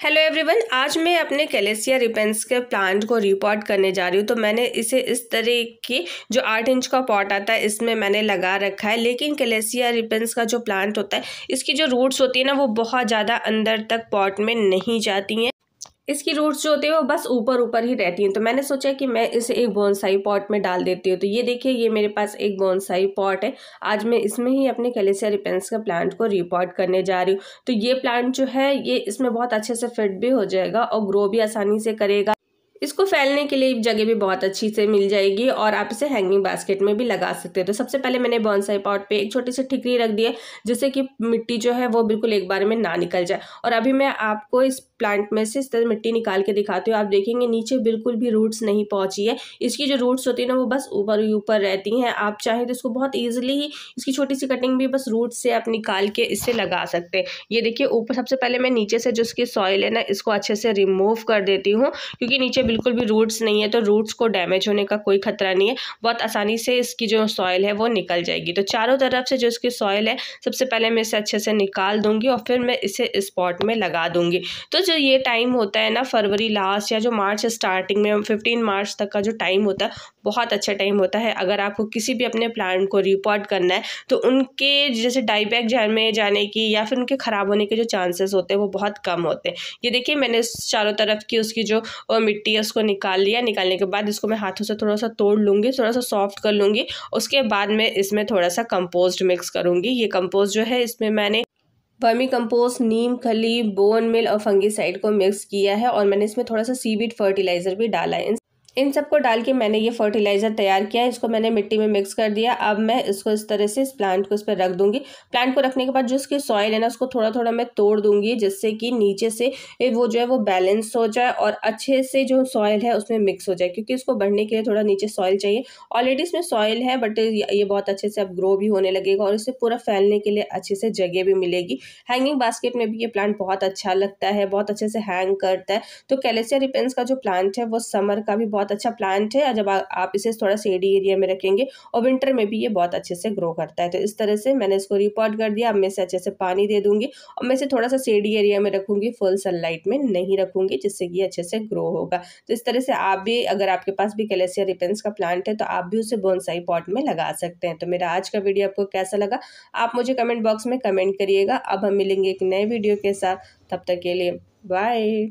Hello everyone आज मैं अपने कैलेसिया रिपेंस के प्लांट को रिपोर्ट करने जा रही हूँ तो मैंने इसे इस तरह की जो आठ इंच का पॉट आता है, इसमें मैंने लगा रखा है। लेकिन कैलेसिया रिपेंस का जो प्लांट होता है, इसकी जो रूट्स होती है ना, वो बहुत ज़्यादा अंदर तक पॉट में नहीं जाती हैं। इसकी रूट्स जो होती है वो बस ऊपर ऊपर ही रहती हैं। तो मैंने सोचा कि मैं इसे एक बोनसाई पॉट में डाल देती हूँ। तो ये देखिए, ये मेरे पास एक बोनसाई पॉट है। आज मैं इसमें ही अपने कैलेसिया रिपेंस का प्लांट को रिपोर्ट करने जा रही हूँ। तो ये प्लांट जो है, ये इसमें बहुत अच्छे से फिट भी हो जाएगा और ग्रो भी आसानी से करेगा। इसको फैलने के लिए जगह भी बहुत अच्छी से मिल जाएगी और आप इसे हैंगिंग बास्केट में भी लगा सकते हैं। तो सबसे पहले मैंने बॉन्साई पॉट पे एक छोटी सी ठिकरी रख दी है, जिससे कि मिट्टी जो है वो बिल्कुल एक बार में ना निकल जाए। और अभी मैं आपको इस प्लांट में से इस तरह मिट्टी निकाल के दिखाती हूँ। आप देखेंगे नीचे बिल्कुल भी रूट्स नहीं पहुँची है। इसकी जो रूट्स होती है ना, वो बस ऊपर ही ऊपर रहती हैं। आप चाहें तो इसको बहुत ईजिली ही इसकी छोटी सी कटिंग भी बस रूट से आप निकाल के इससे लगा सकते हैं। ये देखिए, ऊपर सबसे पहले मैं नीचे से जो इसकी सॉइल है ना, इसको अच्छे से रिमूव कर देती हूँ, क्योंकि नीचे बिल्कुल भी रूट्स नहीं है तो रूट्स को डैमेज होने का कोई खतरा नहीं है। बहुत आसानी से इसकी जो सॉइल है वो निकल जाएगी। तो चारों तरफ़ से जो इसकी सॉइल है, सबसे पहले मैं इसे अच्छे से निकाल दूँगी और फिर मैं इसे स्पॉट में लगा दूँगी। तो जो ये टाइम होता है ना, फरवरी लास्ट या जो मार्च स्टार्टिंग में फिफ्टीन मार्च तक का जो टाइम होता है बहुत अच्छा टाइम होता है। अगर आपको किसी भी अपने प्लांट को रिपोर्ट करना है तो उनके जैसे डाईबैक जान में जाने की या फिर उनके ख़राब होने के जो चांसेस होते हैं, वो बहुत कम होते हैं। ये देखिए, मैंने चारों तरफ़ की उसकी जो मिट्टी है, उसको निकाल लिया। निकालने के बाद इसको मैं हाथों से थोड़ा सा तोड़ लूँगी, थोड़ा सा सॉफ्ट कर लूँगी। उसके बाद मैं इसमें थोड़ा सा कंपोस्ट मिक्स करूँगी। ये कंपोस्ट जो है, इसमें मैंने वर्मी कंपोस्ट नीम, खली बोन मिल और फंगीसाइड को मिक्स किया है और मैंने इसमें थोड़ा सा सीवीड फर्टिलाइज़र भी डाला है। इन सबको डाल के मैंने ये फर्टिलाइज़र तैयार किया है। इसको मैंने मिट्टी में मिक्स कर दिया। अब मैं इसको इस तरह से इस प्लांट को इस पर रख दूँगी। प्लांट को रखने के बाद जो उसकी सॉइल है ना, उसको थोड़ा थोड़ा मैं तोड़ दूँगी जिससे कि नीचे से वो जो है, वो बैलेंस हो जाए और अच्छे से जो सॉइल है, उसमें मिक्स हो जाए। क्योंकि इसको बढ़ने के लिए थोड़ा नीचे सॉइल चाहिए। ऑलरेडी इसमें सॉइल है बट ये बहुत अच्छे से अब ग्रो भी होने लगेगा और इसे पूरा फैलने के लिए अच्छे से जगह भी मिलेगी। हैंगिंग बास्केट में भी ये प्लांट बहुत अच्छा लगता है, बहुत अच्छे से हैंग करता है। तो कैलेसिया रिपेंस का जो प्लांट है, वो समर का भी बहुत अच्छा प्लांट है, जब आप इसे थोड़ा सेडी एरिया में रखेंगे, और विंटर में भी ये बहुत अच्छे से ग्रो करता है। तो इस तरह से मैंने इसको रिपोर्ट कर दिया, अब मैं इसे अच्छे से पानी दे दूँगी, और मैं इसे थोड़ा सा सेडी एरिया में रखूँगी फुल सनलाइट में नहीं रखूँगी, जिससे कि अच्छे से ग्रो होगा। तो इस तरह से आप भी, अगर आपके पास भी कैलेसिया रिपेंस का प्लांट है तो आप भी उसे बोनसाई पॉट में लगा सकते हैं। तो मेरा आज का वीडियो आपको कैसा लगा? आप मुझे कमेंट बॉक्स में कमेंट करिएगा। अब हम मिलेंगे एक नए वीडियो के साथ। तब तक के लिए बाय